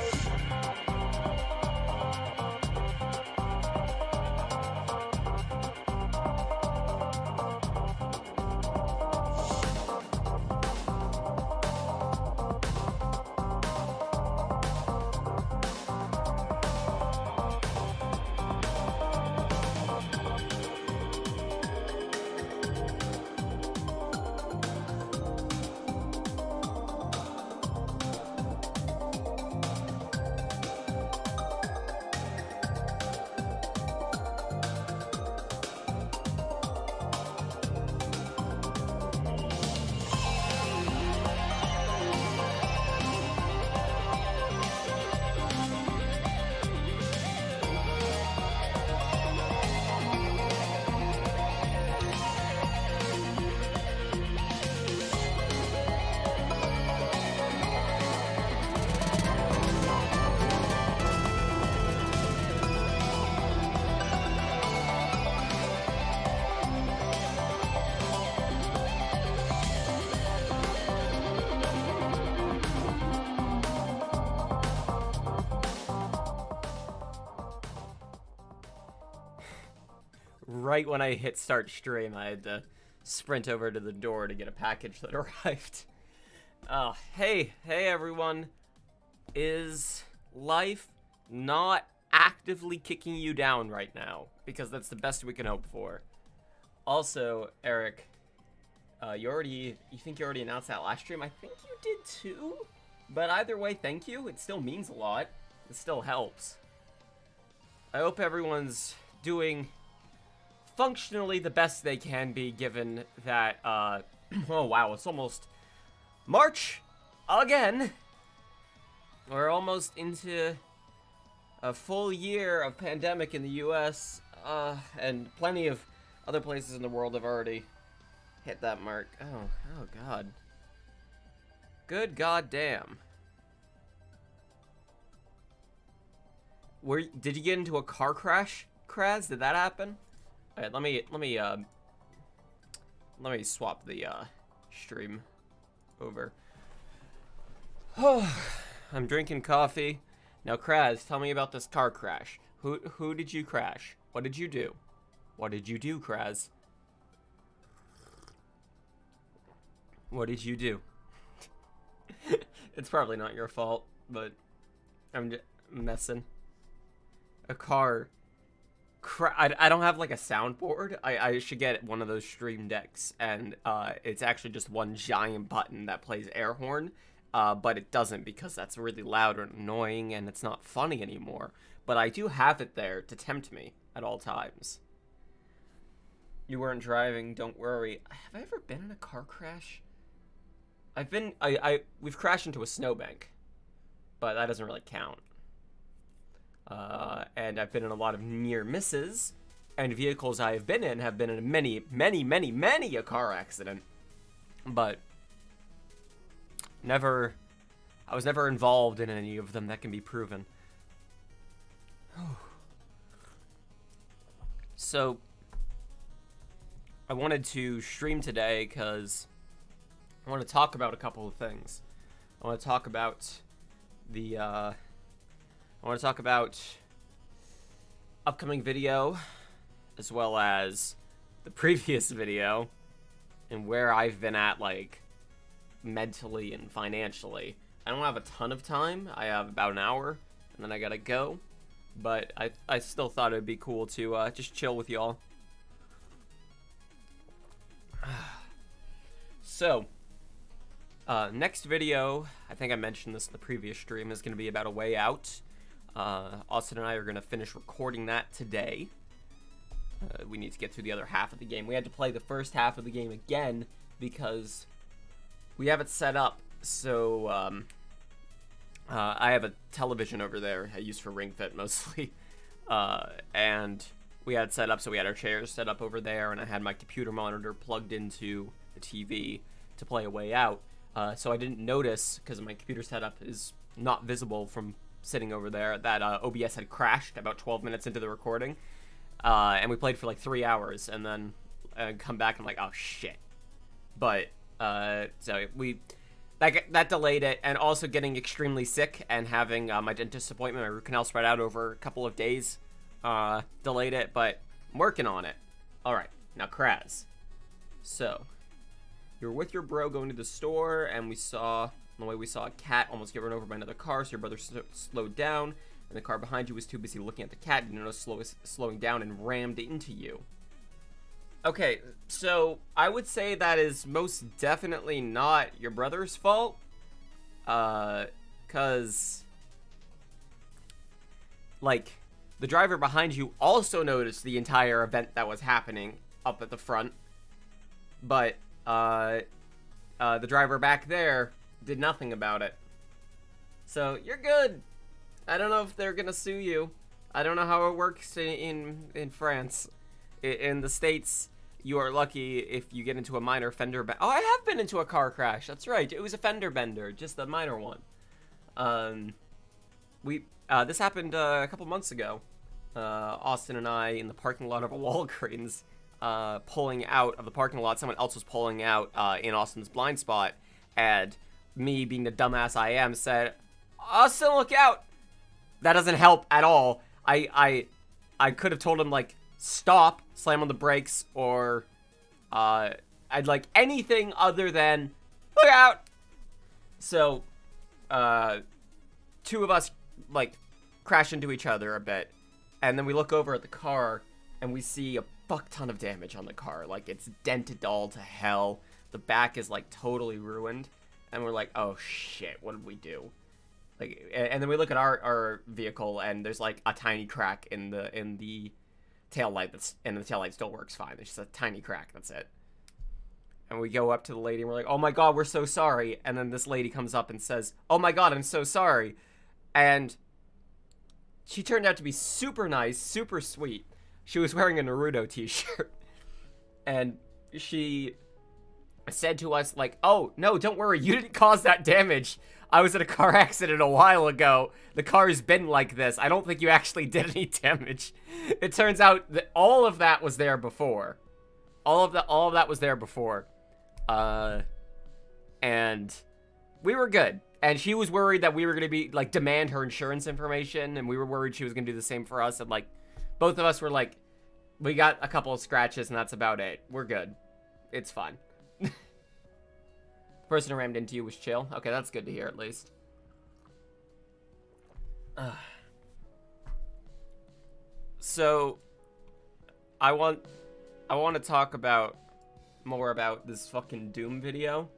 life. Right when I hit start stream, I had to sprint over to the door to get a package that arrived. Oh, hey, hey everyone. Is life not actively kicking you down right now? Because that's the best we can hope for. Also, Eric, uh, you already, you think you already announced that last stream? I think you did too. But either way, thank you. It still means a lot. It still helps. I hope everyone's doing functionally the best they can be given that, uh, oh wow, it's almost March again. We're almost into a full year of pandemic in the U.S., uh, and plenty of other places in the world have already hit that mark. Oh, oh god. Good goddamn. Were did you get into a car crash, Kraz? Did that happen? Alright, let me let me uh let me swap the uh stream over. Oh, I'm drinking coffee. Now, Kraz, tell me about this car crash. Who who did you crash? What did you do? What did you do, Kraz? What did you do? it's probably not your fault, but I'm messing. A car. I, I don't have like a soundboard. I, I should get one of those stream decks, and uh, it's actually just one giant button that plays air horn, uh, but it doesn't because that's really loud and annoying, and it's not funny anymore. But I do have it there to tempt me at all times. You weren't driving, don't worry. Have I ever been in a car crash? I've been I, I we've crashed into a snowbank, but that doesn't really count. Uh, and I've been in a lot of near misses, and vehicles I have been in have been in many, many, many, many a car accident, but never. I was never involved in any of them that can be proven. so, I wanted to stream today because I want to talk about a couple of things. I want to talk about the, uh, I want to talk about upcoming video, as well as the previous video, and where I've been at, like, mentally and financially. I don't have a ton of time. I have about an hour, and then I gotta go. But I, I still thought it'd be cool to uh, just chill with y'all. so, uh, next video, I think I mentioned this in the previous stream, is going to be about a way out. Uh, Austin and I are going to finish recording that today. Uh, we need to get through the other half of the game. We had to play the first half of the game again because we have it set up so um, uh, I have a television over there I use for Ring Fit mostly, uh, and we had set up so we had our chairs set up over there, and I had my computer monitor plugged into the TV to play a way out. Uh, so I didn't notice because my computer setup is not visible from sitting over there that uh, OBS had crashed about 12 minutes into the recording, uh, and we played for like three hours, and then uh, come back and I'm like, oh shit. But uh, so we that that delayed it, and also getting extremely sick and having uh, my dentist appointment, my root canal spread out over a couple of days, uh, delayed it. But I'm working on it. All right, now Kraz. So, you're with your bro going to the store, and we saw on the way we saw a cat almost get run over by another car. So your brother slowed down, and the car behind you was too busy looking at the cat, didn't notice slow slowing down and rammed into you. Okay, so I would say that is most definitely not your brother's fault. Uh, cause like the driver behind you also noticed the entire event that was happening up at the front, but uh, uh, the driver back there did nothing about it. So you're good. I don't know if they're gonna sue you. I don't know how it works in in, France. In the states, you are lucky if you get into a minor fender. Oh, I have been into a car crash. That's right. It was a fender bender, just a minor one. Um, we uh, this happened uh, a couple months ago. Uh, Austin and I in the parking lot of a Walgreens, uh, pulling out of the parking lot. Someone else was pulling out uh, in Austin's blind spot, and me, being the dumbass I am, said, "Austin, look out!" That doesn't help at all. I I I could have told him like stop, slam on the brakes, or uh, I'd like anything other than look out. So, uh, two of us like crash into each other a bit, and then we look over at the car and we see a fuck ton of damage on the car. Like it's dented all to hell. The back is like totally ruined, and we're like, oh shit, what did we do? Like, and then we look at our our vehicle and there's like a tiny crack in the in the tail light that's and the tail light still works fine. It's just a tiny crack. That's it. And we go up to the lady and we're like, "Oh my god, we're so sorry." And then this lady comes up and says, "Oh my god, I'm so sorry." And she turned out to be super nice, super sweet. She was wearing a Naruto t-shirt. and she said to us like, "Oh, no, don't worry. You didn't cause that damage. I was in a car accident a while ago. The car's been like this. I don't think you actually did any damage. It turns out that all of that was there before. All of that all of that was there before. Uh and we were good. And she was worried that we were going to be like demand her insurance information and we were worried she was going to do the same for us and like both of us were like we got a couple of scratches and that's about it. We're good. It's fine person who rammed into you was chill. Okay, that's good to hear at least. Uh. So, I want, I want to talk about more about this fucking Doom video.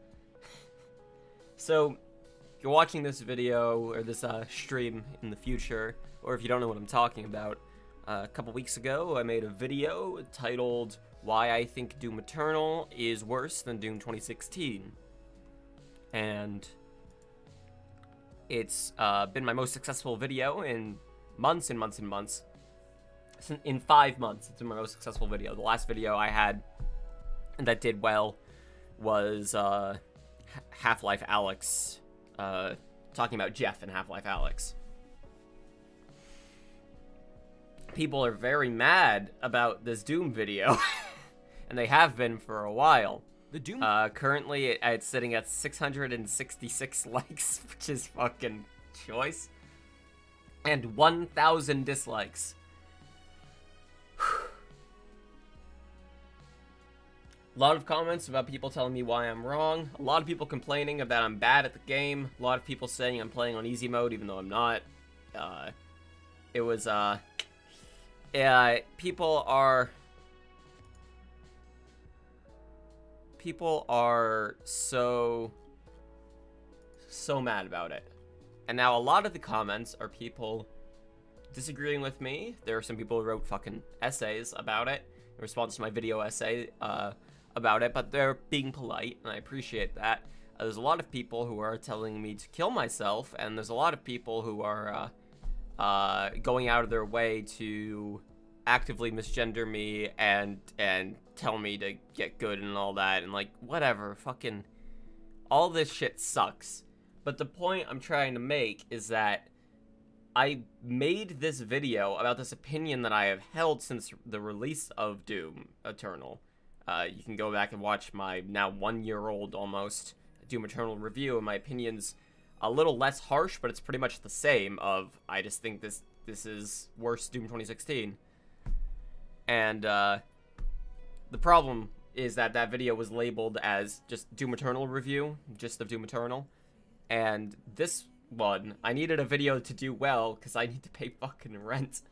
so, if you're watching this video or this uh, stream in the future, or if you don't know what I'm talking about, uh, a couple weeks ago I made a video titled "Why I Think Doom Eternal is Worse Than Doom 2016." And it's uh, been my most successful video in months and months and months. In five months, it's been my most successful video. The last video I had that did well was uh, Half-Life Alyx, uh, talking about Jeff and Half-Life Alyx. People are very mad about this Doom video, and they have been for a while. The Doom. Uh, currently, it, it's sitting at 666 likes, which is fucking choice, and 1,000 dislikes. A lot of comments about people telling me why I'm wrong. A lot of people complaining about I'm bad at the game. A lot of people saying I'm playing on easy mode even though I'm not. Uh, it was, uh... Yeah, people are people are so so mad about it. And now a lot of the comments are people disagreeing with me. There are some people who wrote fucking essays about it in response to my video essay uh, about it, but they're being polite, and I appreciate that. Uh, there's a lot of people who are telling me to kill myself, and there's a lot of people who are uh, uh going out of their way to actively misgender me and and tell me to get good and all that and like whatever fucking all this shit sucks but the point i'm trying to make is that i made this video about this opinion that i have held since the release of doom eternal uh, you can go back and watch my now one year old almost Doom Eternal review, and my opinion's a little less harsh, but it's pretty much the same. Of I just think this this is worse Doom 2016, and uh, the problem is that that video was labeled as just Doom Eternal review, just of Doom Eternal, and this one I needed a video to do well because I need to pay fucking rent.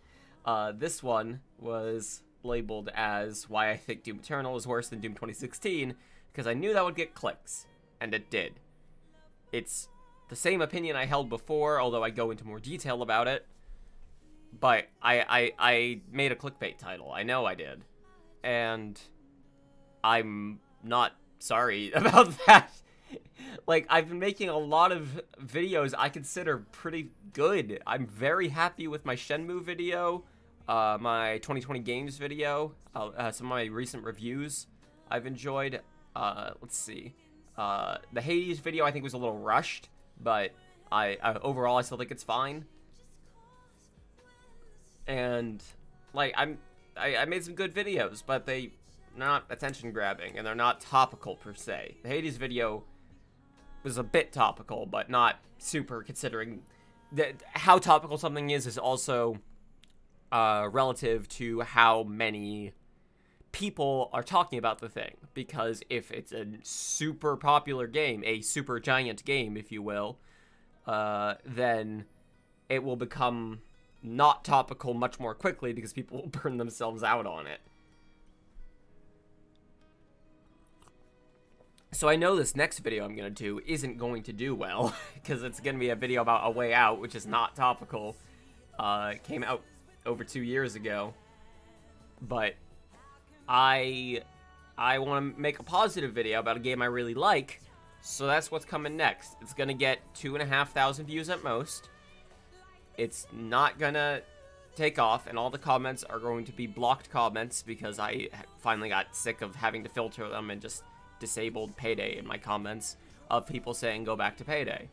Uh, this one was labeled as why I think Doom Eternal is worse than Doom 2016 because I knew that would get clicks, and it did. It's the same opinion I held before, although I go into more detail about it. But I, I, I made a clickbait title. I know I did. And I'm not sorry about that. like, I've been making a lot of videos I consider pretty good. I'm very happy with my Shenmue video, uh, my 2020 games video, uh, uh, some of my recent reviews I've enjoyed. Uh, let's see. Uh, the Hades video I think was a little rushed, but I, I overall I still think it's fine. And like I'm, I, I made some good videos, but they not attention grabbing and they're not topical per se. The Hades video was a bit topical, but not super considering that how topical something is is also uh, relative to how many people are talking about the thing. Because if it's a super popular game, a super giant game, if you will, uh, then it will become not topical much more quickly because people will burn themselves out on it. So I know this next video I'm going to do isn't going to do well, because it's going to be a video about A Way Out, which is not topical. Uh, it came out over two years ago. But I I want to make a positive video about a game I really like, so that's what's coming next. It's going to get two and a half thousand views at most. It's not to take off, and all the comments are going to be blocked comments because I finally got sick of having to filter them and just disabled Payday in my comments of people saying go back to Payday.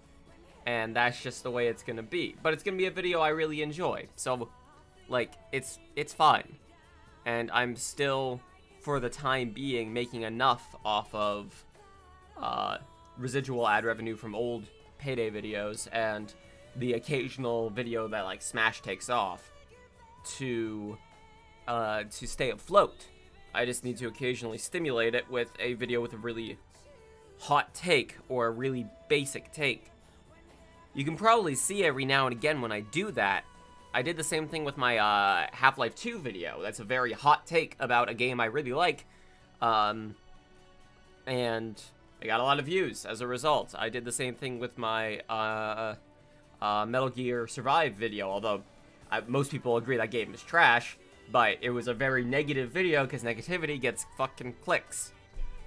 And that's just the way it's to be. But it's to be a video I really enjoy. So, like, it's it's fine. And I'm still, for the time being, making enough off of uh, residual ad revenue from old Payday videos and the occasional video that, like, Smash takes off to, uh, to stay afloat. I just need to occasionally stimulate it with a video with a really hot take or a really basic take. You can probably see every now and again when I do that. I did the same thing with my uh, Half-Life 2 video. That's a very hot take about a game I really like. Um, and I got a lot of views as a result. I did the same thing with my uh, uh, Metal Gear Survive video, although I, most people agree that game is trash but it was a very negative video because negativity gets fucking clicks.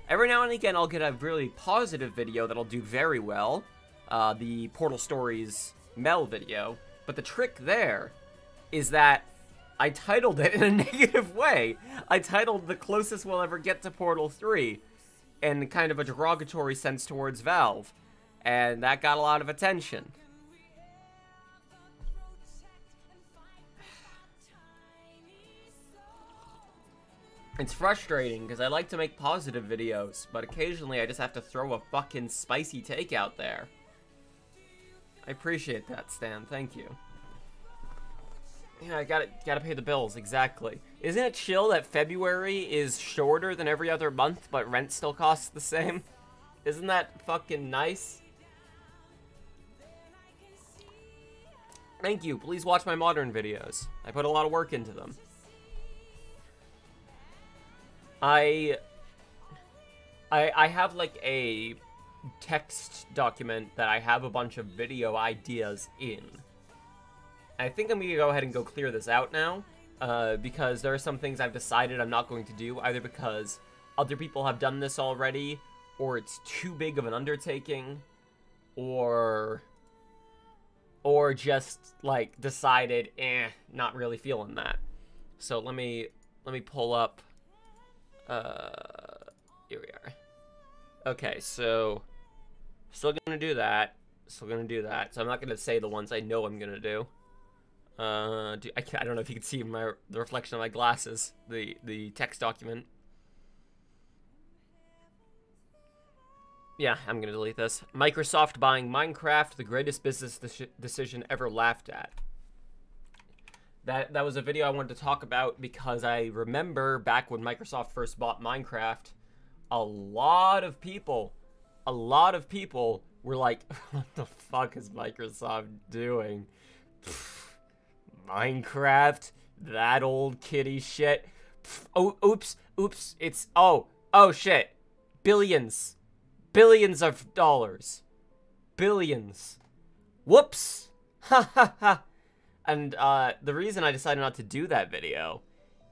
Every now and again, I'll get a really positive video that'll do very well, uh, the Portal Stories Mel video, but the trick there is that I titled it in a negative way. I titled The Closest We'll Ever Get to Portal 3 in kind of a derogatory sense towards Valve, and that got a lot of attention. It's frustrating because I like to make positive videos, but occasionally I just have to throw a fucking spicy take out there. I appreciate that, Stan. Thank you. Yeah, I gotta gotta pay the bills, exactly. Isn't it chill that February is shorter than every other month, but rent still costs the same? Isn't that fucking nice? Thank you. Please watch my modern videos. I put a lot of work into them. I I I have like a text document that I have a bunch of video ideas in. I think I'm gonna go ahead and go clear this out now, uh, because there are some things I've decided I'm not going to do, either because other people have done this already, or it's too big of an undertaking, or or just like decided, eh, not really feeling that. So let me let me pull up uh, here we are. Okay, so still gonna do that. Still gonna do that. So I'm not gonna say the ones I know I'm gonna do. Uh, do, I, I don't know if you can see my the reflection of my glasses, the the text document. yeah, I'm gonna delete this. Microsoft buying Minecraft, the greatest business de decision ever laughed at. That that was a video I wanted to talk about because I remember back when Microsoft first bought Minecraft, a lot of people, a lot of people were like, "What the fuck is Microsoft doing? Minecraft, that old kitty shit." Oh, oops, oops. It's oh, oh shit, billions Billions of dollars. Billions. Whoops! Ha ha ha! And uh, the reason I decided not to do that video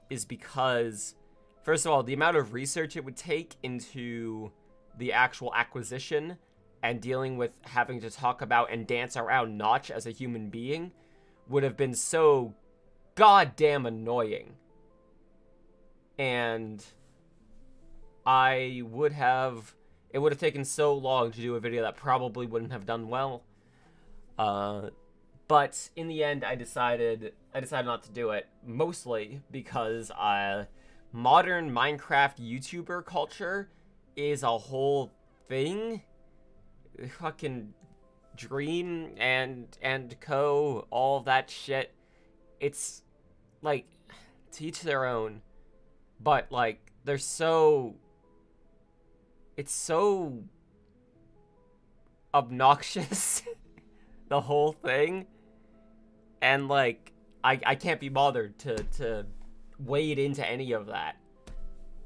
is because, first of all, the amount of research it would take into the actual acquisition and dealing with having to talk about and dance around Notch as a human being would have been so goddamn annoying. And I would have it would have taken so long to do a video that probably wouldn't have done well. Uh, but in the end, I decided I decided not to do it, mostly because uh, modern Minecraft YouTuber culture is a whole thing. Fucking Dream and and Co. All that shit. It's like to each their own, but like they're so it's so obnoxious, the whole thing. And like, I, I can't be bothered to, to wade into any of that.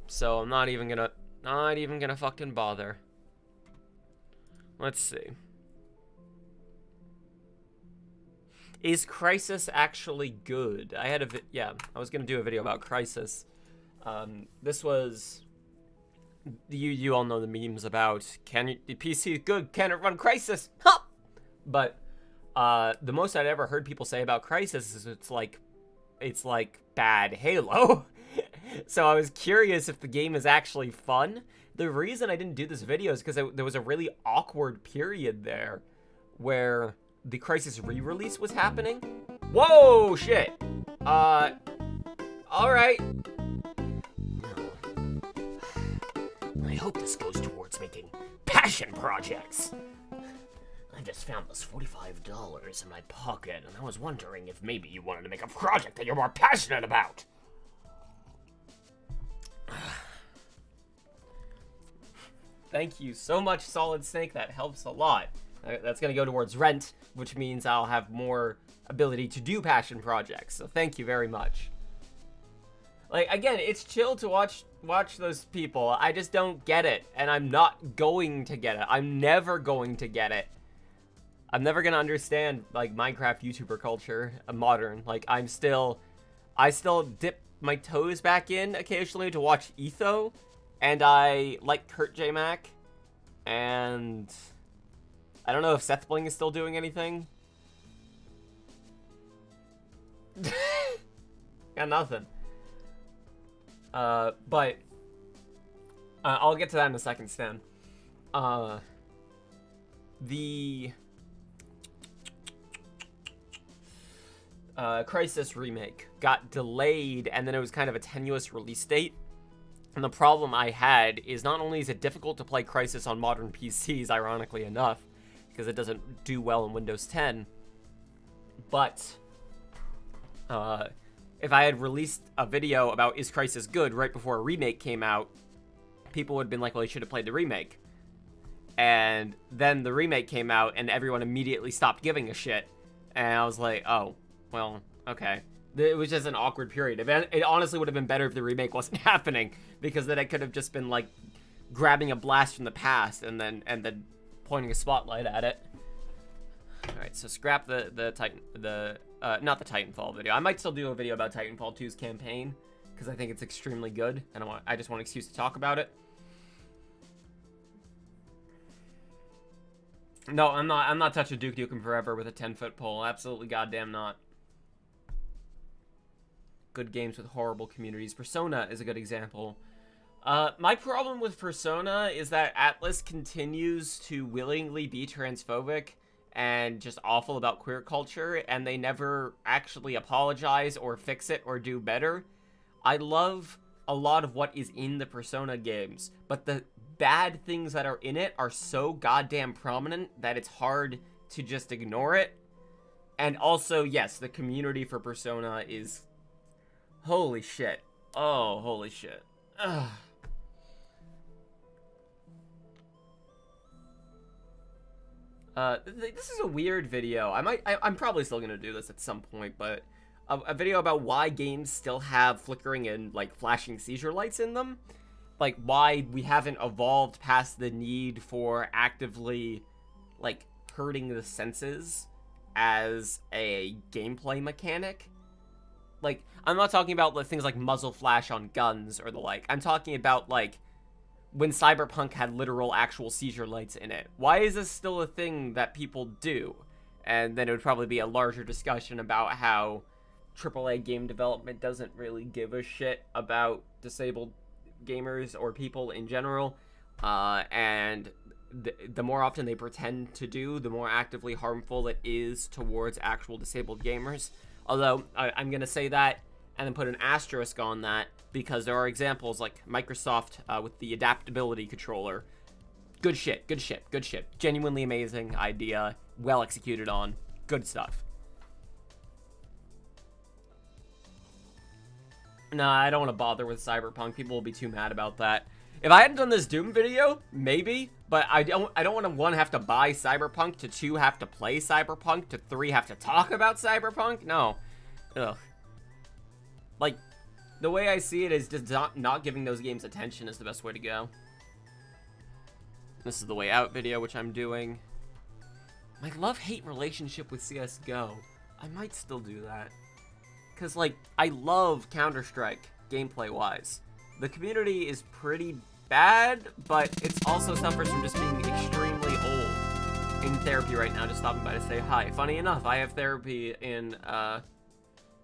So I'm not even gonna, not even gonna fucking bother. Let's see. Is Crysis actually good? I had a, yeah, I was gonna do a video about Crysis. Um, this was you you all know the memes about can you, the PC is good, can it run Crysis? Huh! But uh, the most I'd ever heard people say about Crysis is it's like it's like bad Halo. so I was curious if the game is actually fun. The reason I didn't do this video is because there was a really awkward period there where the Crysis re-release was happening. Whoa, shit. Uh, all right. I hope this goes towards making passion projects. I just found this $45 in my pocket, and I was wondering if maybe you wanted to make a project that you're more passionate about. Thank you so much, Solid Snake. That helps a lot. Uh, that's going to go towards rent, which means I'll have more ability to do passion projects. So thank you very much. Like, again, it's chill to watch watch those people. I just don't get it, and I'm not going to get it. I'm never going to get it. I'm never gonna understand like Minecraft YouTuber culture, uh, modern. Like I'm still, I still dip my toes back in occasionally to watch Etho, and I like Kurt J Mac, and I don't know if SethBling is still doing anything. Got nothing. Uh, but uh, I'll get to that in a second, Stan. Uh, the uh, Crysis remake got delayed, and then it was kind of a tenuous release date. And the problem I had is not only is it difficult to play Crysis on modern PCs, ironically enough, because it doesn't do well in Windows 10, but uh, if I had released a video about Is Crysis Good right before a remake came out, people would have been like, well, you should have played the remake. And then the remake came out and everyone immediately stopped giving a shit. And I was like, oh, well, okay. It was just an awkward period. It honestly would have been better if the remake wasn't happening because then it could have just been like grabbing a blast from the past and then and then pointing a spotlight at it. All right, so scrap the the Titan the uh, not the Titanfall video. I might still do a video about Titanfall 2's campaign because I think it's extremely good, and I want I just want an excuse to talk about it. No, I'm not. I'm not touching Duke Nukem Forever with a 10 foot pole. Absolutely goddamn not. Good games with horrible communities. Persona is a good example. Uh, my problem with Persona is that Atlus continues to willingly be transphobic and just awful about queer culture, and they never actually apologize or fix it or do better. I love a lot of what is in the Persona games, but the bad things that are in it are so goddamn prominent that it's hard to just ignore it. And also, yes, the community for Persona is holy shit. Oh, holy shit. Ugh. Uh, th this is a weird video. I might, I, am probably still gonna do this at some point, but a, a, video about why games still have flickering and like flashing seizure lights in them, like why we haven't evolved past the need for actively, like hurting the senses as a gameplay mechanic. Like, I'm not talking about things like muzzle flash on guns or the like. I'm talking about like when Cyberpunk had literal actual seizure lights in it. Why is this still a thing that people do? And then it would probably be a larger discussion about how AAA game development doesn't really give a shit about disabled gamers or people in general. Uh, and the, the more often they pretend to do, the more actively harmful it is towards actual disabled gamers. Although, I, I'm going to say that and then put an asterisk on that because there are examples like Microsoft uh, with the adaptability controller. Good shit, good shit, good shit. Genuinely amazing idea, well executed on, good stuff. Nah, I don't want to bother with Cyberpunk. People will be too mad about that. If I hadn't done this Doom video, maybe, but I don't I don't want to one have to buy Cyberpunk, to two have to play Cyberpunk, to three have to talk about Cyberpunk. No. Ugh. Like, the way I see it is just not, not giving those games attention is the best way to go. This is the way out video, which I'm doing. My love-hate relationship with CSGO. I might still do that. Because, like, I love Counter-Strike, gameplay-wise. The community is pretty bad, but it's also suffers from just being extremely old. In therapy right now, just stopping by to say hi. Funny enough, I have therapy in, uh,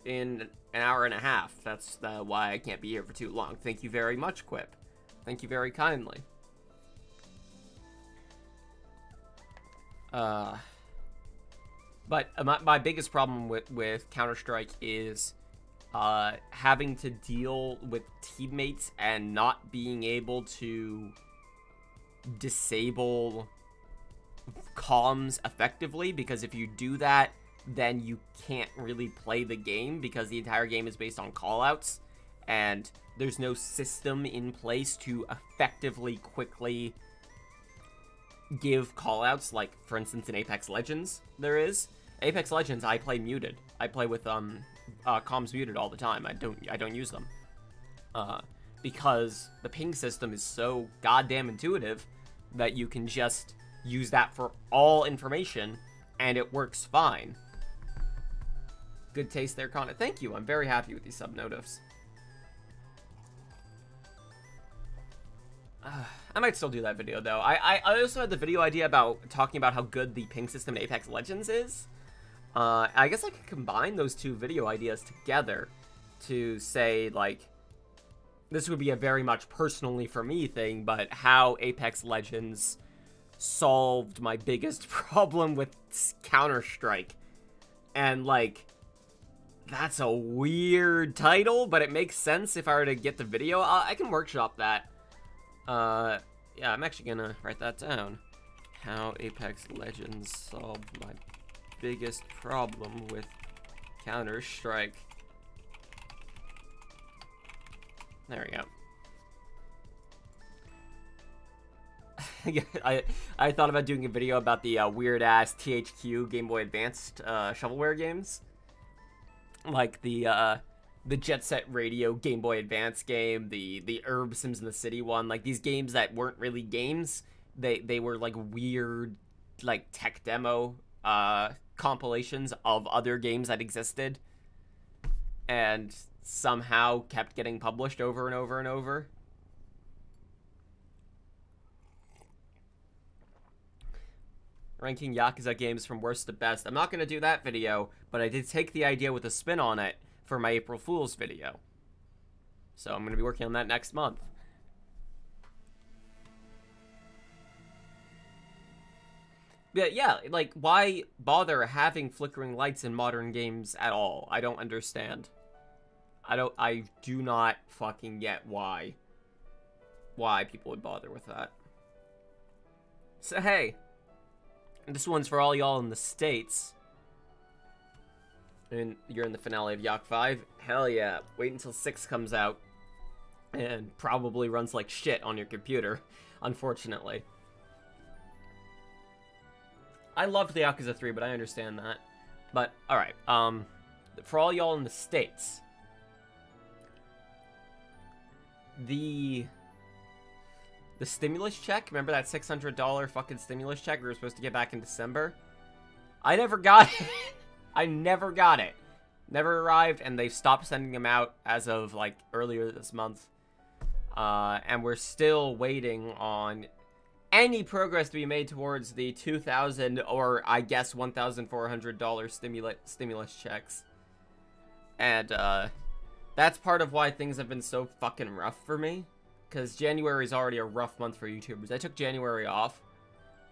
in an hour and a half. That's uh, why I can't be here for too long. Thank you very much, Quip. Thank you very kindly. Uh, but my, my biggest problem with, with Counter-Strike is uh, having to deal with teammates and not being able to disable comms effectively because if you do that then you can't really play the game because the entire game is based on callouts and there's no system in place to effectively quickly give callouts like for instance in Apex Legends there is. Apex Legends I play muted. I play with um uh, comms muted all the time I don't I don't use them uh, because the ping system is so goddamn intuitive that you can just use that for all information and it works fine Good taste there, Connor. Thank you. I'm very happy with these sub notifs. Uh, I might still do that video, though. I, I, I, also had the video idea about talking about how good the ping system in Apex Legends is. Uh, I guess I could combine those two video ideas together to say, like, this would be a very much personally for me thing, but how Apex Legends solved my biggest problem with Counter-Strike. And, like, that's a weird title, but it makes sense if I were to get the video. i I can workshop that. Uh, yeah, I'm actually gonna write that down. How Apex Legends solved my biggest problem with Counter-Strike. There we go. I I thought about doing a video about the uh, weird ass THQ Game Boy Advanced uh, shovelware games like the uh the Jet Set Radio Game Boy Advance game, the the Urbz Sims in the City one, like these games that weren't really games, they they were like weird like tech demo uh compilations of other games that existed and somehow kept getting published over and over and over. ranking Yakuza games from worst to best. I'm not going to do that video, but I did take the idea with a spin on it for my April Fool's video. So I'm going to be working on that next month. But yeah, like, why bother having flickering lights in modern games at all? I don't understand. I don't, I do not fucking get why. Why people would bother with that. So hey, this one's for all y'all in the States. And you're in the finale of Yacht 5. Hell yeah. Wait until 6 comes out. And probably runs like shit on your computer, unfortunately. I loved the Yakuza 3, but I understand that. But, alright, um, for all y'all in the States, the the stimulus check, remember that $600 fucking stimulus check we were supposed to get back in December? I never got it. I never got it. Never arrived, and they've stopped sending them out as of, like, earlier this month. Uh, and we're still waiting on any progress to be made towards the 2000 or I guess $1,400 stimulus stimulus checks. And uh, that's part of why things have been so fucking rough for me. Because January is already a rough month for YouTubers. I took January off.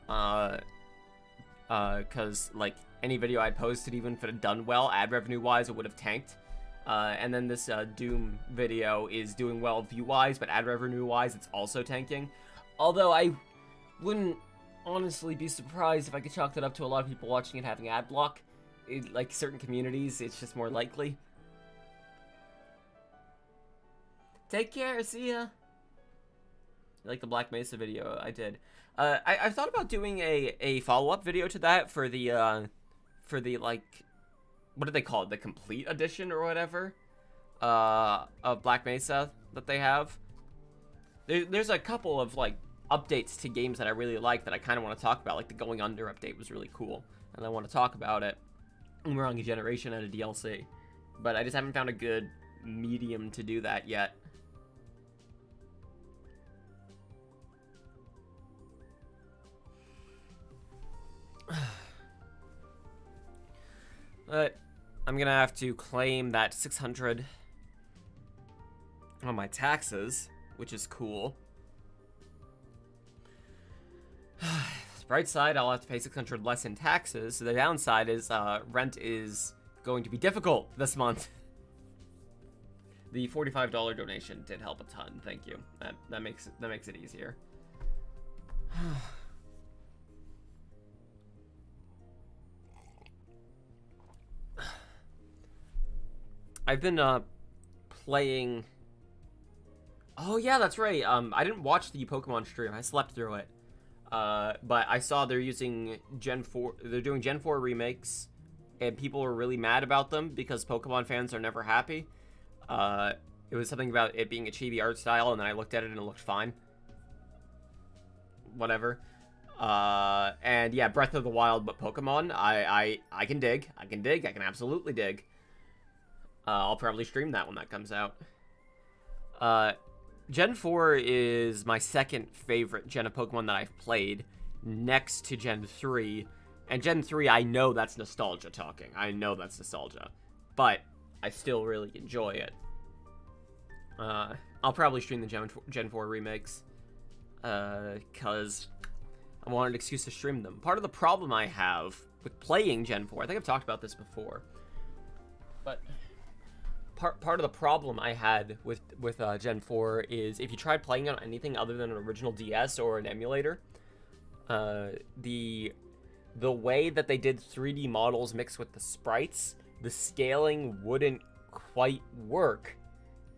Uh, uh, because like any video I posted, even if it had done well, ad revenue wise, it would have tanked. Uh, and then this uh, Doom video is doing well view wise, but ad revenue wise, it's also tanking. Although I wouldn't honestly be surprised if I could chalk that up to a lot of people watching it having ad block. In, like certain communities, it's just more likely. Take care, see ya. Like the Black Mesa video I did. Uh, I, I thought about doing a, a follow-up video to that for the, uh, for the, like, what do they call it? The complete edition or whatever, uh, of Black Mesa that they have. There, there's a couple of, like, updates to games that I really like that I kind of want to talk about. Like the Going Under update was really cool, and I want to talk about it. A generation and a DLC, but I just haven't found a good medium to do that yet. But I'm gonna have to claim that 600 on my taxes, which is cool. bright side, I'll have to pay 600 less in taxes. The downside is uh, rent is going to be difficult this month. the $45 donation did help a ton. Thank you. That that makes it, that makes it easier. I've been uh playing Oh yeah, that's right. Um I didn't watch the Pokemon stream. I slept through it. Uh but I saw they're using Gen 4 they're doing Gen 4 remakes and people were really mad about them because Pokemon fans are never happy. Uh it was something about it being a chibi art style and then I looked at it and it looked fine. Whatever. Uh and yeah, Breath of the Wild but Pokemon, I I I can dig. I can dig. I can absolutely dig. Uh, I'll probably stream that when that comes out. Uh, Gen 4 is my second favorite Gen of Pokemon that I've played, next to Gen 3. And Gen 3, I know that's nostalgia talking. I know that's nostalgia. But I still really enjoy it. Uh, I'll probably stream the Gen, Gen 4 remakes. Because uh, I wanted an excuse to stream them. Part of the problem I have with playing Gen 4, I think I've talked about this before. But part part of the problem I had with with uh, Gen 4 is if you tried playing on anything other than an original DS or an emulator, uh, the the way that they did 3D models mixed with the sprites, the scaling wouldn't quite work,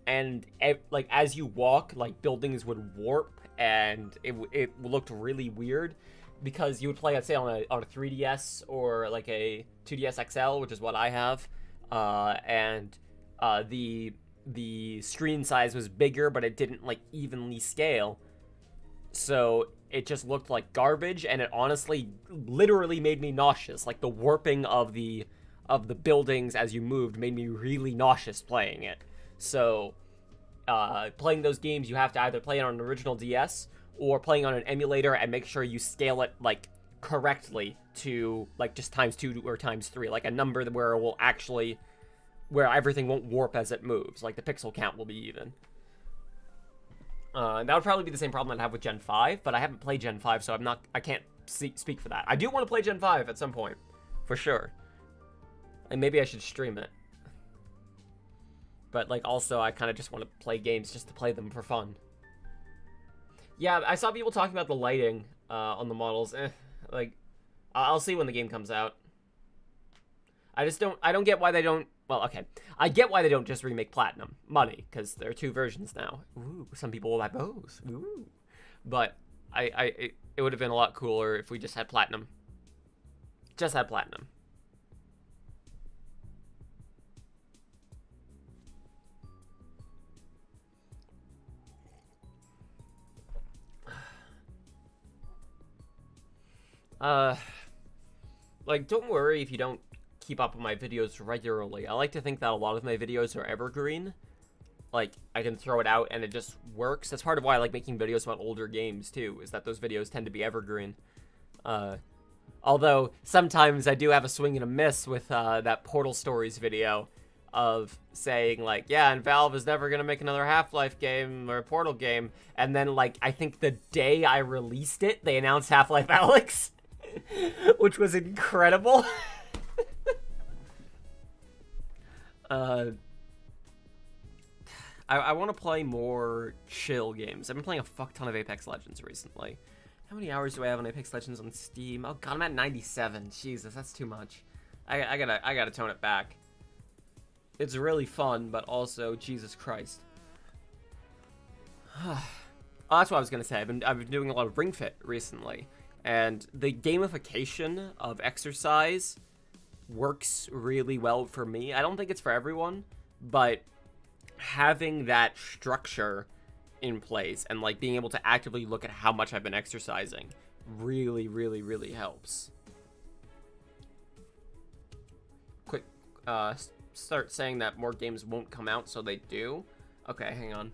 and like as you walk, like buildings would warp and it it looked really weird because you would play, let's say, on a on a 3DS or like a 2DS XL, which is what I have, uh, and uh, the the screen size was bigger, but it didn't like evenly scale. So it just looked like garbage, and it honestly, literally made me nauseous. Like the warping of the of the buildings as you moved made me really nauseous playing it. So uh, playing those games, you have to either play it on an original DS or playing on an emulator and make sure you scale it like correctly to like just times two or times three, like a number where it will actually where everything won't warp as it moves. Like the pixel count will be even. Uh, that would probably be the same problem I'd have with Gen 5, but I haven't played Gen 5, so I'm not, I can't see, speak for that. I do want to play Gen 5 at some point, for sure. And maybe I should stream it. But, like, also, I kind of just want to play games just to play them for fun. Yeah, I saw people talking about the lighting uh, on the models. Eh, like, I'll see when the game comes out. I just don't. I don't get why they don't. Well, okay, I get why they don't just remake Platinum Money because there are two versions now. Ooh, some people will have both. Ooh, but I, I, it, it would have been a lot cooler if we just had Platinum. Just had Platinum. Uh, like, don't worry if you don't keep up with my videos regularly. I like to think that a lot of my videos are evergreen. Like, I can throw it out and it just works. That's part of why I like making videos about older games, too, is that those videos tend to be evergreen. Uh, although, sometimes I do have a swing and a miss with uh, that Portal Stories video of saying, like, yeah, and Valve is never going to make another Half-Life game or a Portal game. And then, like, I think the day I released it, they announced Half-Life Alyx which was incredible. uh, I, I want to play more chill games. I've been playing a fuck ton of Apex Legends recently. How many hours do I have on Apex Legends on Steam? Oh god, I'm at 97. Jesus, that's too much. I, I gotta, I gotta tone it back. It's really fun, but also, Jesus Christ. oh, that's what I was gonna say. I've been, I've been doing a lot of Ring Fit recently. And the gamification of exercise works really well for me. I don't think it's for everyone, but having that structure in place and like being able to actively look at how much I've been exercising really, really, really helps. Quick, uh, start saying that more games won't come out, so they do. Okay, hang on.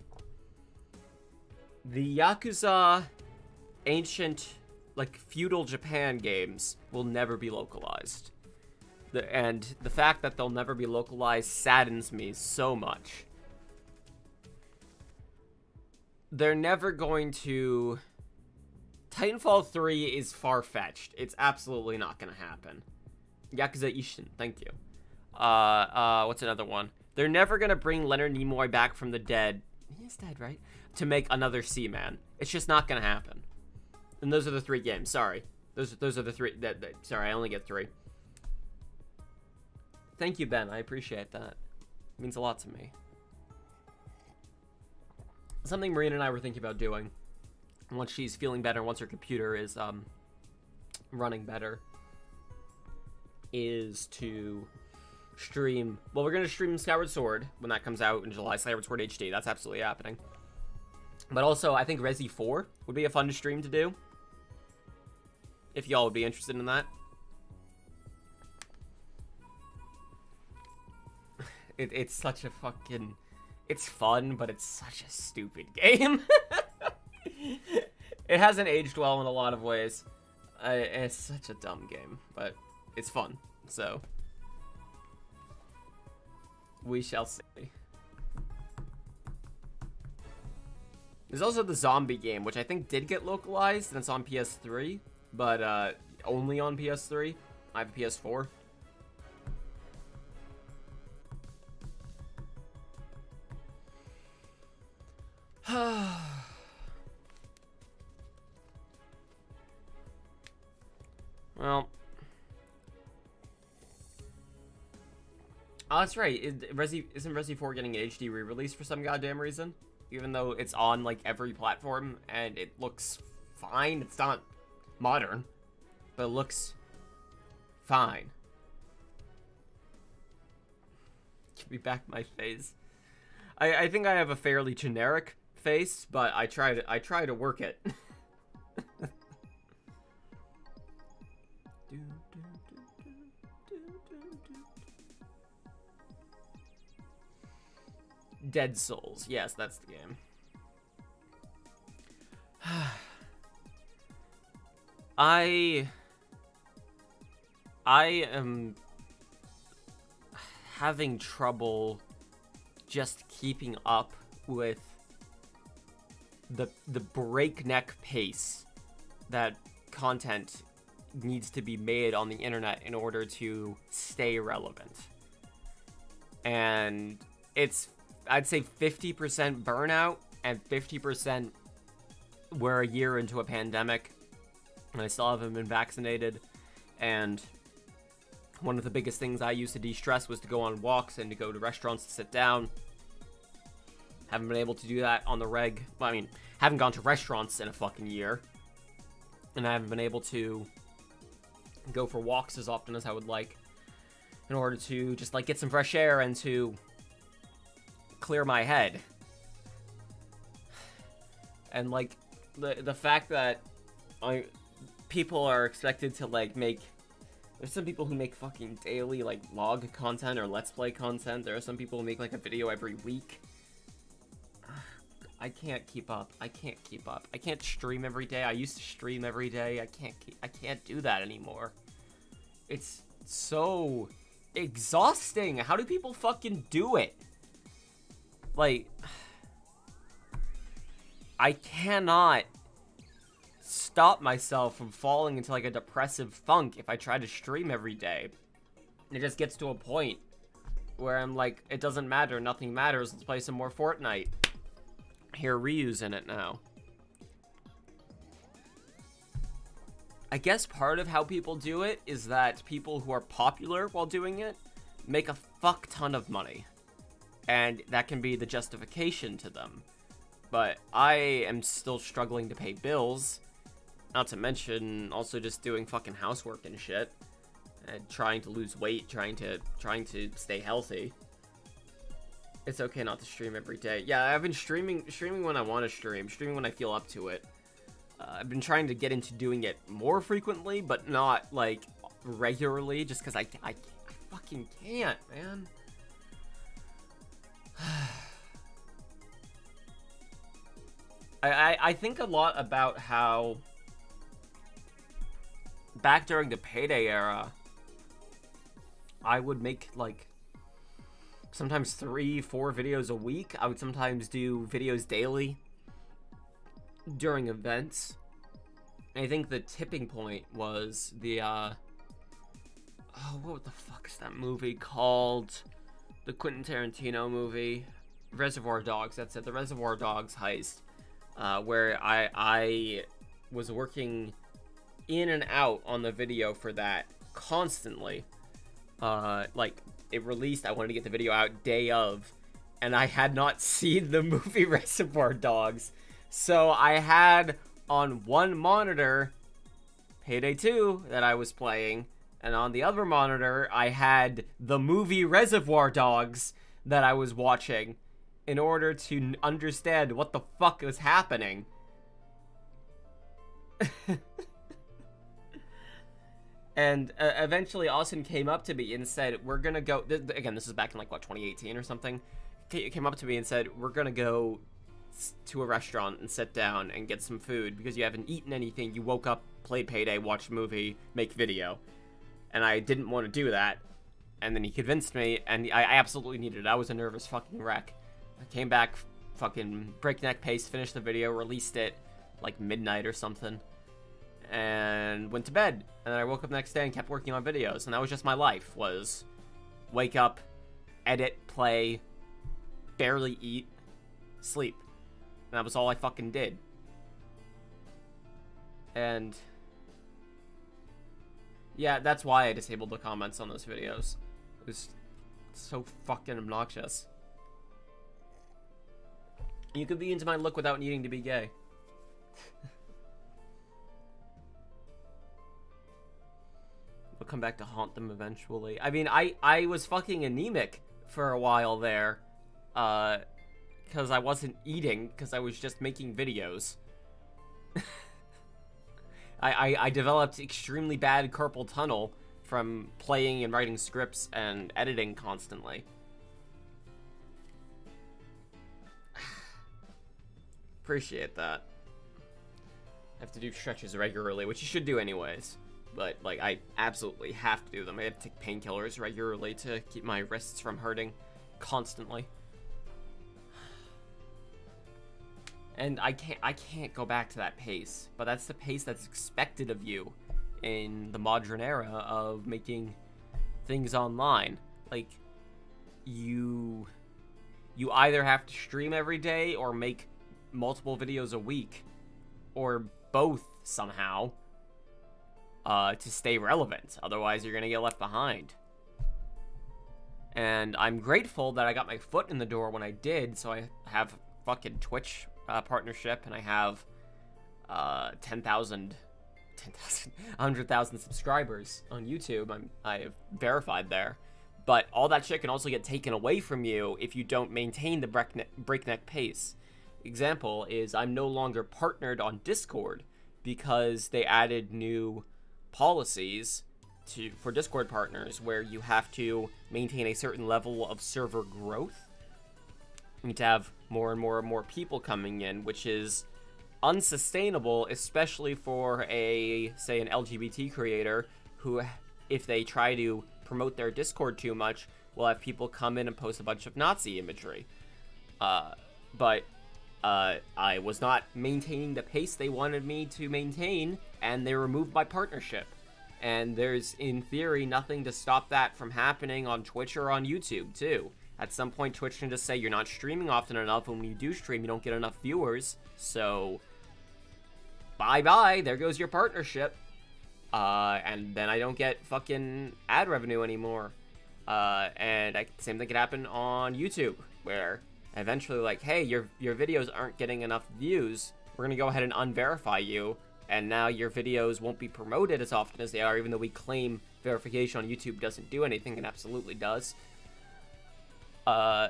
The Yakuza Ancient like feudal Japan games will never be localized. The, and the fact that they'll never be localized saddens me so much. They're never going to Titanfall 3 is far-fetched. It's absolutely not going to happen. Yakuza Ishin, thank you. Uh, uh, what's another one? They're never going to bring Leonard Nimoy back from the dead. He's dead, right? To make another Seaman. It's just not going to happen. And those are the three games. Sorry. Those those are the three. That, that, sorry, I only get three. Thank you, Ben. I appreciate that. It means a lot to me. Something Marina and I were thinking about doing once she's feeling better, once her computer is um, running better, is to stream. Well, we're gonna stream Skyward Sword when that comes out in July. Skyward Sword HD. That's absolutely happening. But also, I think Resi 4 would be a fun stream to do if y'all would be interested in that. It, it's such a fucking... It's fun, but it's such a stupid game. it hasn't aged well in a lot of ways. It's such a dumb game, but it's fun, so... We shall see. There's also the zombie game, which I think did get localized, and it's on PS3 but uh, only on PS3. I have a PS4. well. Oh, that's right. Is, Resi, isn't Resi 4 getting an HD re-release for some goddamn reason? Even though it's on, like, every platform, and it looks fine. It's not modern, but it looks fine. Give me back my face. I, I think I have a fairly generic face, but I try to I try to work it. Dead Souls. Yes, that's the game. I I am having trouble just keeping up with the the breakneck pace that content needs to be made on the internet in order to stay relevant. And it's I'd say 50% burnout and 50% we're a year into a pandemic and I still haven't been vaccinated. And one of the biggest things I used to de-stress was to go on walks and to go to restaurants to sit down. Haven't been able to do that on the reg. I mean, haven't gone to restaurants in a fucking year. And I haven't been able to go for walks as often as I would like in order to just like get some fresh air and to clear my head. And like the the fact that I people are expected to like make there's some people who make fucking daily like log content or let's play content. There are some people who make like a video every week. I can't keep up. I can't keep up. I can't stream every day. I used to stream every day. I can't keep, I can't do that anymore. It's so exhausting. How do people fucking do it? Like I cannot stop myself from falling into like a depressive funk if I try to stream every day. It just gets to a point where I'm like, it doesn't matter, nothing matters, let's play some more Fortnite. Here, Ryu's in it now. I guess part of how people do it is that people who are popular while doing it make a fuck ton of money. And that can be the justification to them. But I am still struggling to pay bills. Not to mention also just doing fucking housework and shit. And trying to lose weight, trying to trying to stay healthy. It's okay not to stream every day. Yeah, I've been streaming streaming when I want to stream, streaming when I feel up to it. Uh, I've been trying to get into doing it more frequently, but not like regularly, just because I, I, I fucking can't, man. I, I, I think a lot about how back during the payday era, I would make like sometimes three, four videos a week. I would sometimes do videos daily during events. And I think the tipping point was the, uh, oh, what the fuck is that movie called? The Quentin Tarantino movie, Reservoir Dogs. That's it, the Reservoir Dogs heist, uh, where I I was working in and out on the video for that constantly. Uh, like it released, I wanted to get the video out day of, and I had not seen the movie Reservoir Dogs, so I had on one monitor Payday 2 that I was playing, and on the other monitor I had the movie Reservoir Dogs that I was watching in order to understand what the fuck was happening. and uh, eventually Austin came up to me and said, "We're gonna go." Th- again, this is back in like what 2018 or something. He came up to me and said, "We're gonna go to a restaurant and sit down and get some food because you haven't eaten anything. You woke up, played Payday, watched a movie, make video." And I didn't want to do that. And then he convinced me, and I, I absolutely needed it. I was a nervous fucking wreck. I came back, fucking breakneck pace, finished the video, released it like midnight or something and went to bed. And then I woke up next day and kept working on videos. And that was just my life, was wake up, edit, play, barely eat, sleep. And that was all I fucking did. And yeah, that's why I disabled the comments on those videos. It was so fucking obnoxious. You could be into my look without needing to be gay. will come back to haunt them eventually. I mean, I I was fucking anemic for a while there, uh, because I wasn't eating because I was just making videos. I, I I developed extremely bad carpal tunnel from playing and writing scripts and editing constantly. Appreciate that. I have to do stretches regularly, which you should do anyways but like I absolutely have to do them. I have to take painkillers regularly to keep my wrists from hurting constantly. And I can't I can't go back to that pace, but that's the pace that's expected of you in the modern era of making things online. Like you you either have to stream every day or make multiple videos a week or both somehow uh, to stay relevant. Otherwise, you're gonna get left behind. And I'm grateful that I got my foot in the door when I did. So I have fucking Twitch uh, partnership, and I have uh, 10,000, 10,000, 100,000 subscribers on YouTube. I'm I've verified there. But all that shit can also get taken away from you if you don't maintain the breakneck, breakneck pace. Example is I'm no longer partnered on Discord because they added new policies to for Discord partners where you have to maintain a certain level of server growth. You need to have more and more and more people coming in, which is unsustainable, especially for a say an LGBT creator who, if they try to promote their Discord too much, will have people come in and post a bunch of Nazi imagery. Uh, but uh, I was not maintaining the pace they wanted me to maintain, and they removed my partnership. And there's, in theory, nothing to stop that from happening on Twitch or on YouTube, too. At some point, Twitch can just say you're not streaming often enough, and when you do stream, you don't get enough viewers. So, bye bye, there goes your partnership. Uh, and then I don't get fucking ad revenue anymore. Uh, and I, same thing could happen on YouTube, where eventually, like, hey, your your videos aren't getting enough views. We're gonna go ahead and unverify you, and now your videos won't be promoted as often as they are, even though we claim verification on YouTube doesn't do anything. It absolutely does. Uh,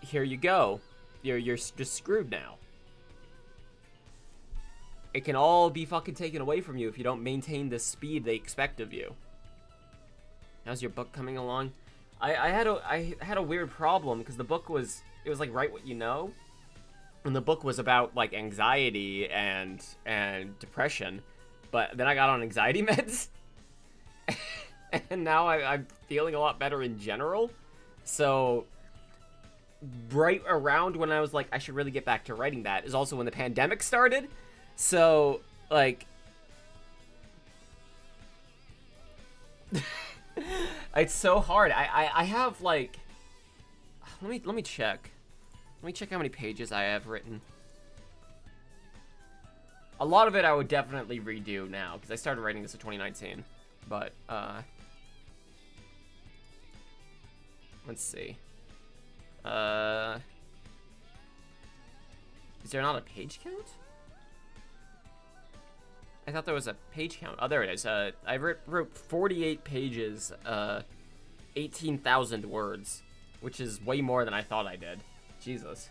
here you go. You're you're just screwed now it can all be fucking taken away from you if you don't maintain the speed they expect of you. How's your book coming along? I, I had a I had a weird problem because the book was it was like write what you know, and the book was about like anxiety and and depression, but then I got on anxiety meds, and now I, I'm feeling a lot better in general. So right around when I was like I should really get back to writing that is also when the pandemic started. So, like... it's so hard. I, I, I have, like... Let me, let me check. Let me check how many pages I have written. A lot of it I would definitely redo now, because I started writing this in 2019. But, uh... Let's see. Uh... Is there not a page count? I thought there was a page count. Oh, there it is. Uh, I wrote, wrote 48 pages, uh, 18,000 words, which is way more than I thought I did. Jesus.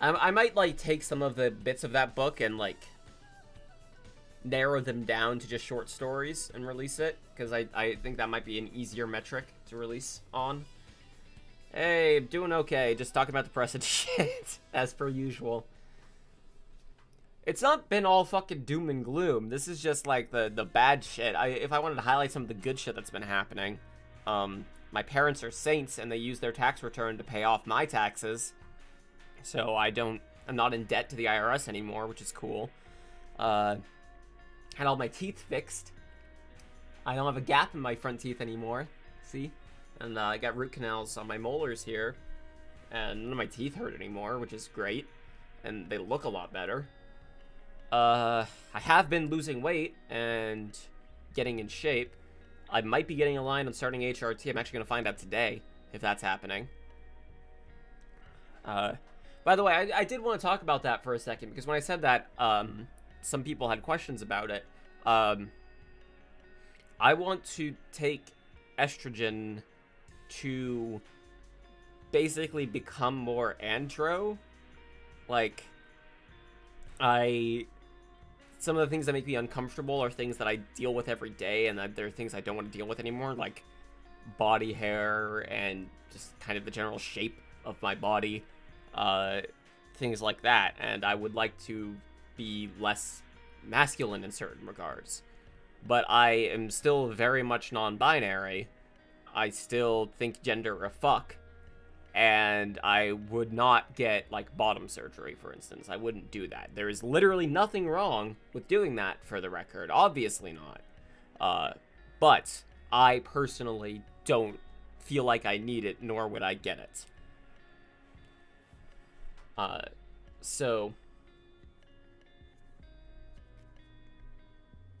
I, I might, like, take some of the bits of that book and, like, narrow them down to just short stories and release it, because I, I think that might be an easier metric to release on. Hey, doing okay. Just talking about the press and shit, as per usual it's not been all fucking doom and gloom. This is just like the the bad shit. I if I wanted to highlight some of the good shit that's been happening, um, my parents are saints and they use their tax return to pay off my taxes, so I don't. I'm not in debt to the IRS anymore, which is cool. Uh, had all my teeth fixed. I don't have a gap in my front teeth anymore. See, and uh, I got root canals on my molars here, and none of my teeth hurt anymore, which is great, and they look a lot better. Uh, I have been losing weight and getting in shape. I might be getting a line on starting HRT. I'm actually going to find out today if that's happening. Uh, by the way, I, I, did want to talk about that for a second because when I said that, um, some people had questions about it. Um, I want to take estrogen to basically become more andro. Like, I some of the things that make me uncomfortable are things that I deal with every day, and there are things I don't want to deal with anymore, like body hair and just kind of the general shape of my body, uh, things like that. And I would like to be less masculine in certain regards. But I am still very much non binary. I still think gender a fuck and I would not get like bottom surgery, for instance. I wouldn't do that. There is literally nothing wrong with doing that, for the record. Obviously not. Uh, but I personally don't feel like I need it, nor would I get it. Uh, so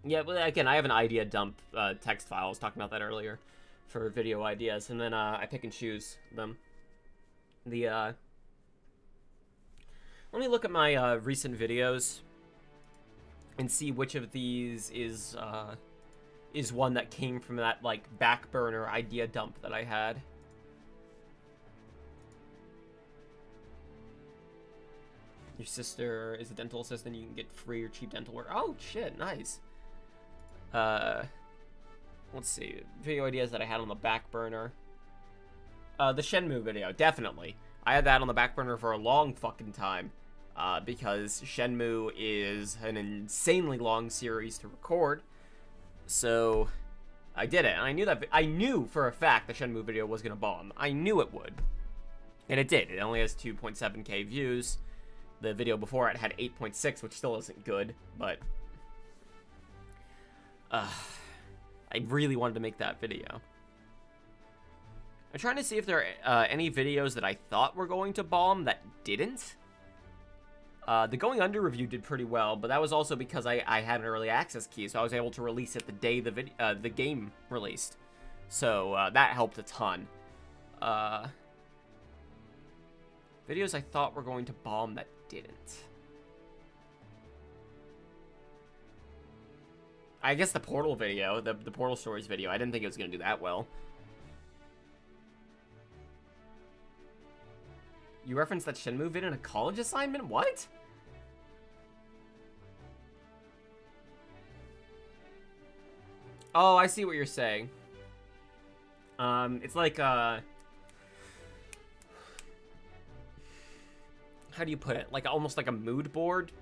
Yeah, well, again, I have an idea dump uh, text file. I was talking about that earlier for video ideas, and then uh, I pick and choose them. The uh, let me look at my uh, recent videos and see which of these is uh, is one that came from that like back burner idea dump that I had. Your sister is a dental assistant. You can get free or cheap dental work. Oh shit, nice. Uh, let's see. Video ideas that I had on the back burner. Uh, the Shenmue video, definitely. I had that on the back burner for a long fucking time. Uh, because Shenmue is an insanely long series to record. So, I did it. And I knew that, I knew for a fact the Shenmue video was gonna bomb. I knew it would. And it did. It only has 2.7k views. The video before it had 8.6, which still isn't good, but uh, I really wanted to make that video. I'm trying to see if there are uh, any videos that I thought were going to bomb that didn't. Uh, the Going Under review did pretty well, but that was also because I, I had an early access key, so I was able to release it the day the vid uh, the game released. So uh, that helped a ton. Uh, videos I thought were going to bomb that didn't. I guess the Portal video, the, the Portal Stories video, I didn't think it was going to do that well. You referenced that Shenmue vid in a college assignment? What? Oh, I see what you're saying. Um, it's like, uh... How do you put it? Like, almost like a mood board?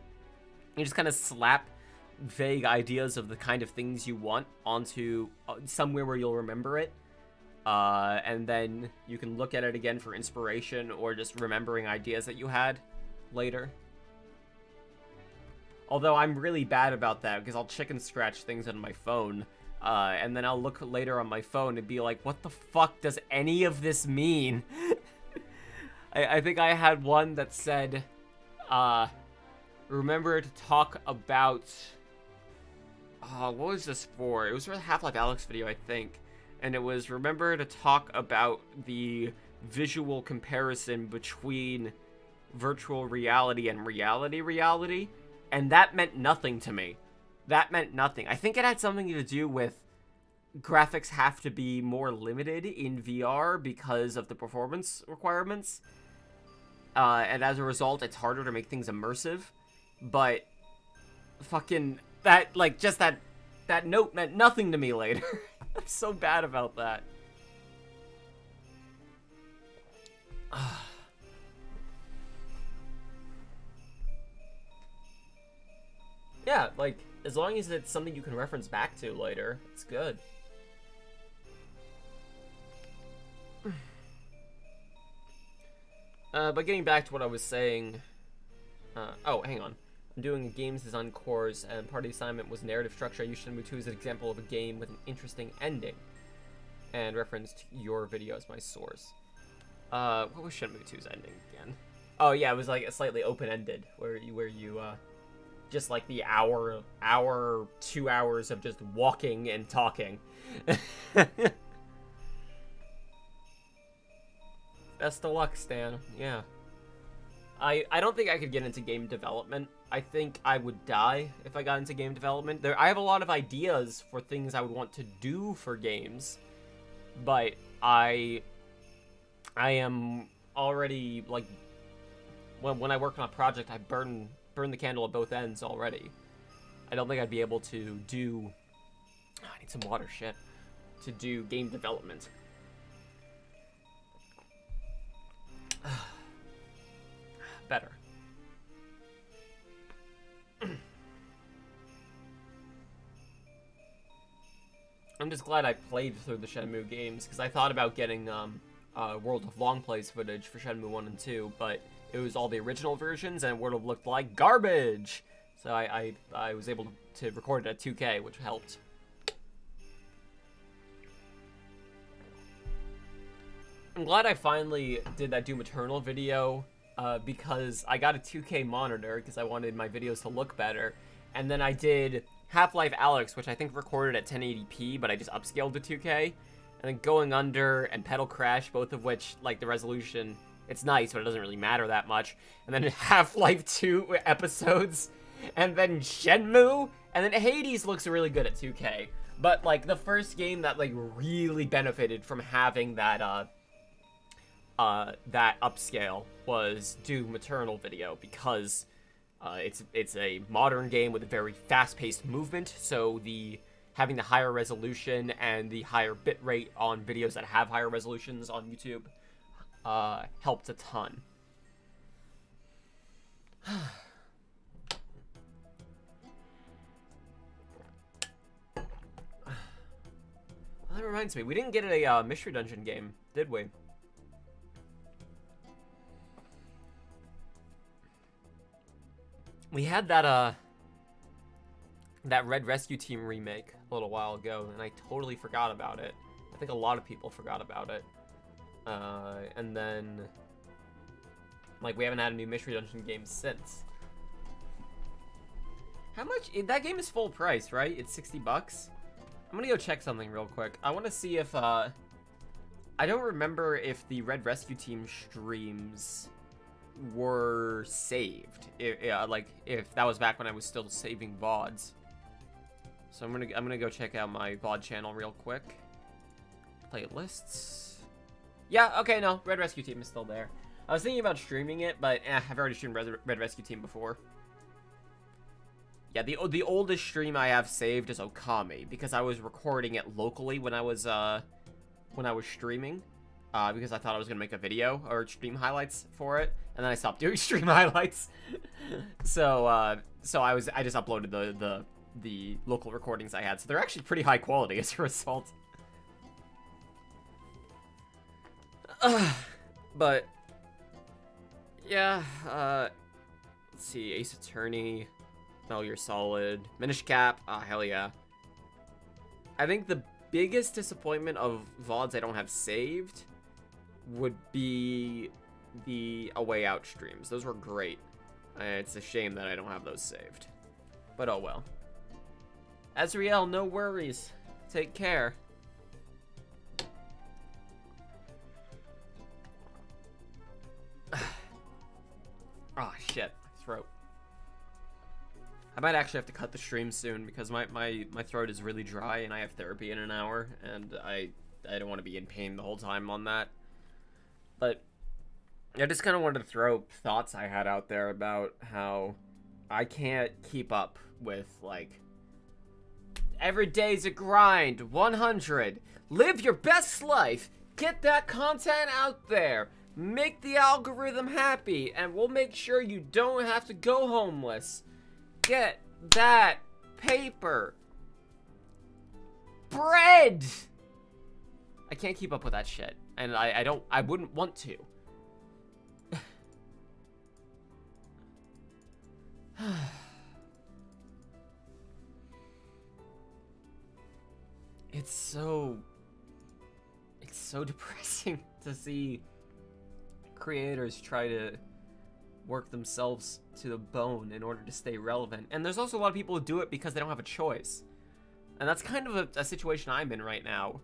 You just kind of slap vague ideas of the kind of things you want onto uh, somewhere where you'll remember it. Uh, and then you can look at it again for inspiration or just remembering ideas that you had later. Although I'm really bad about that because I'll chicken scratch things on my phone. Uh, and then I'll look later on my phone and be like, what the fuck does any of this mean? I, I think I had one that said, uh, remember to talk about uh, what was this for? It was for the Half-Life Alyx video, I think. And it was, remember to talk about the visual comparison between virtual reality and reality reality. And that meant nothing to me. That meant nothing. I think it had something to do with graphics have to be more limited in VR because of the performance requirements. Uh, and as a result, it's harder to make things immersive. But fucking that like just that that note meant nothing to me later. I'm so bad about that. yeah, like as long as it's something you can reference back to later, it's good. Uh, but getting back to what I was saying, uh, oh, hang on. Doing games design course, and part of the assignment was narrative structure. I used Shenmue 2 as an example of a game with an interesting ending, and referenced your video as my source. Uh, what was Shenmue 2's ending again? Oh yeah, it was like a slightly open-ended, where you where you uh, just like the hour, hour, two hours of just walking and talking. Best of luck, Stan. Yeah. I, I don't think I could get into game development. I think I would die if I got into game development. There, I have a lot of ideas for things I would want to do for games, but I, I am already like, when when I work on a project, I burn burn the candle at both ends already. I don't think I'd be able to do. Oh, I need some water. Shit, to do game development. better. I'm just glad I played through the Shenmue games, because I thought about getting um, uh, World of Longplays footage for Shenmue 1 and 2, but it was all the original versions, and it would have looked like garbage! So I, I, I was able to record it at 2K, which helped. I'm glad I finally did that Doom Eternal video uh, because I got a 2K monitor because I wanted my videos to look better. And then I did Half-Life Alyx, which I think recorded at 1080p, but I just upscaled to 2K, and then Going Under and Petal Crash, both of which, like, the resolution, it's nice, but it doesn't really matter that much. And then Half-Life 2 episodes, and then Shenmue, and then Hades looks really good at 2K. But, like, the first game that, like, really benefited from having that, uh, uh, that upscale was Doom Eternal Video, because uh, it's it's a modern game with a very fast-paced movement, so the having the higher resolution and the higher bitrate on videos that have higher resolutions on YouTube uh, helped a ton. That reminds me, we didn't get a uh, Mystery Dungeon game, did we? We had that, uh, that Red Rescue Team remake a little while ago, and I totally forgot about it. I think a lot of people forgot about it. Uh, and then, like, we haven't had a new Mystery Dungeon game since. How much? That game is full price, right? It's 60 bucks? I'm gonna go check something real quick. I want to see if, uh... I don't remember if the Red Rescue Team streams were saved. If, yeah, like, if that was back when I was still saving VODs. So I'm gonna, I'm gonna go check out my VOD channel real quick. Playlists. Yeah, okay, no, Red Rescue Team is still there. I was thinking about streaming it, but eh, I've already streamed Red, Red Rescue Team before. Yeah, the the oldest stream I have saved is Okami because I was recording it locally when I was uh when I was streaming, uh, because I thought I was gonna make a video or stream highlights for it, and then I stopped doing stream highlights. so uh, so I was I just uploaded the the the local recordings I had, so they're actually pretty high quality as a result. but yeah, uh, let's see, Ace Attorney. Metal Gear Solid, Minish Cap, ah, oh, hell yeah. I think the biggest disappointment of VODs I don't have saved would be the A Way Out streams. Those were great. Uh, it's a shame that I don't have those saved. But oh well. Azriel, no worries. Take care. oh shit, my throat. I might actually have to cut the stream soon because my, my, my throat is really dry and I have therapy in an hour and I I don't want to be in pain the whole time on that. But I just kind of wanted to throw thoughts I had out there about how I can't keep up with like every day's a grind 100 live your best life get that content out there make the algorithm happy and we'll make sure you don't have to go homeless Get that paper. Bread! I can't keep up with that shit. And I, I don't, I wouldn't want to. it's so, it's so depressing to see creators try to work themselves to the bone in order to stay relevant. And there's also a lot of people who do it because they don't have a choice. And that's kind of a, a situation I'm in right now.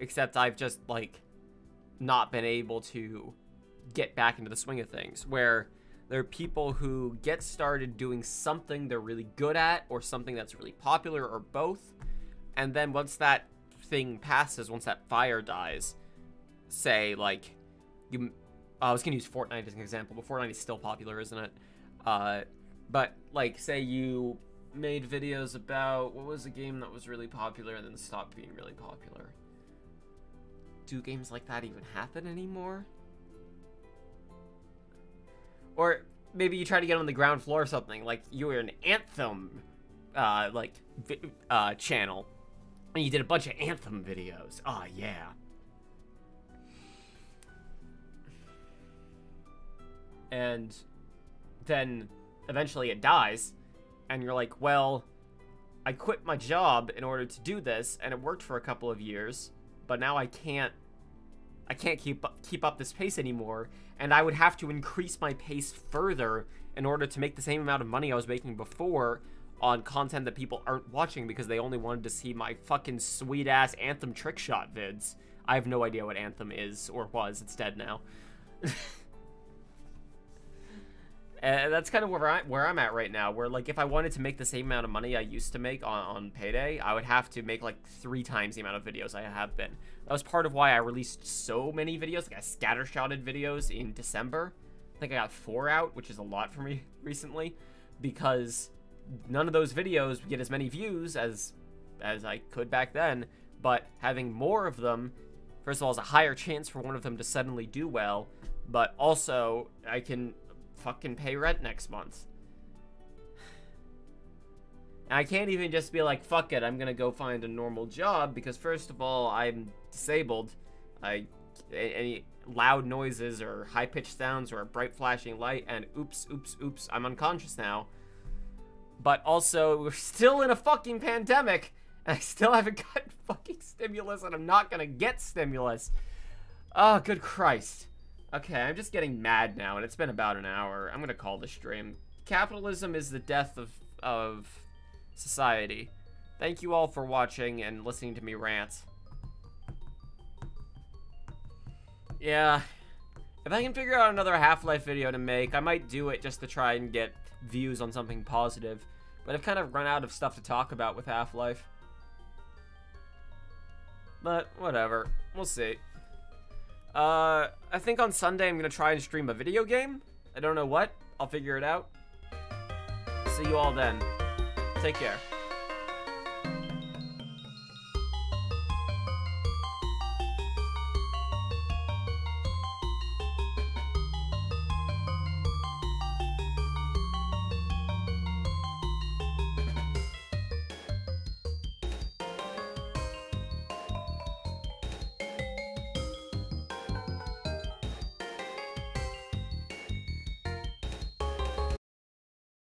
Except I've just, like, not been able to get back into the swing of things. Where there are people who get started doing something they're really good at or something that's really popular or both. And then once that thing passes, once that fire dies, say, like, you uh, I was gonna use Fortnite as an example, but Fortnite is still popular, isn't it? Uh, but like, say you made videos about what was a game that was really popular and then stopped being really popular. Do games like that even happen anymore? Or maybe you try to get on the ground floor or something, like you were an Anthem, uh, like, uh, channel, and you did a bunch of Anthem videos. Oh, yeah. and then eventually it dies, and you're like, well, I quit my job in order to do this, and it worked for a couple of years, but now I can't, I can't keep keep up this pace anymore, and I would have to increase my pace further in order to make the same amount of money I was making before, on content that people aren't watching because they only wanted to see my fucking sweet ass Anthem trick shot vids. I have no idea what Anthem is or was. It's dead now. and that's kind of where I where I'm at right now. Where like if I wanted to make the same amount of money I used to make on, on payday, I would have to make like three times the amount of videos I have been. That was part of why I released so many videos. Like I scattershotted videos in December. I think I got four out, which is a lot for me recently, because none of those videos get as many views as as I could back then. But having more of them, first of all, is a higher chance for one of them to suddenly do well. But also, I can fucking pay rent next month. And I can't even just be like, fuck it, I'm gonna go find a normal job because first of all, I'm disabled. I any loud noises or high-pitched sounds or a bright flashing light and oops, oops, oops, I'm unconscious now. But also, we're still in a fucking pandemic and I still haven't gotten fucking stimulus and I'm not gonna get stimulus. Oh, good Christ. Okay, I'm just getting mad now, and it's been about an hour. I'm gonna call the stream. Capitalism is the death of, of society. Thank you all for watching and listening to me rant. Yeah, if I can figure out another Half-Life video to make, I might do it just to try and get views on something positive. But I've kind of run out of stuff to talk about with Half-Life. But, whatever. We'll see. Uh, I think on Sunday I'm gonna try and stream a video game. I don't know what. I'll figure it out. See you all then. Take care.